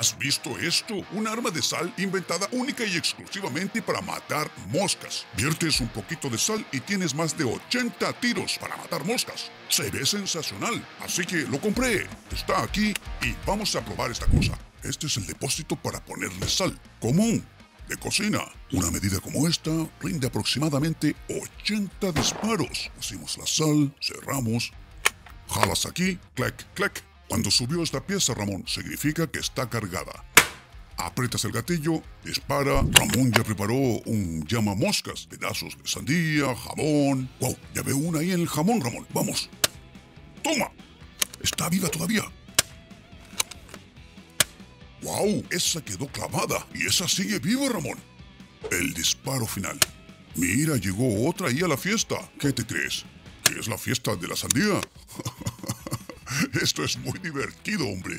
¿Has visto esto? Un arma de sal inventada única y exclusivamente para matar moscas. Viertes un poquito de sal y tienes más de 80 tiros para matar moscas. Se ve sensacional, así que lo compré. Está aquí y vamos a probar esta cosa. Este es el depósito para ponerle sal. Común. De cocina. Una medida como esta rinde aproximadamente 80 disparos. Hacemos la sal, cerramos, jalas aquí, clac, clac. Cuando subió esta pieza, Ramón, significa que está cargada. Aprietas el gatillo, dispara. Ramón ya preparó un llama moscas, pedazos de sandía, jamón. Wow, ya veo una ahí en el jamón, Ramón. Vamos. Toma. Está viva todavía. ¡Wow! Esa quedó clavada y esa sigue viva, Ramón. El disparo final. Mira, llegó otra ahí a la fiesta. ¿Qué te crees? ¿Que es la fiesta de la sandía? Esto es muy divertido, hombre.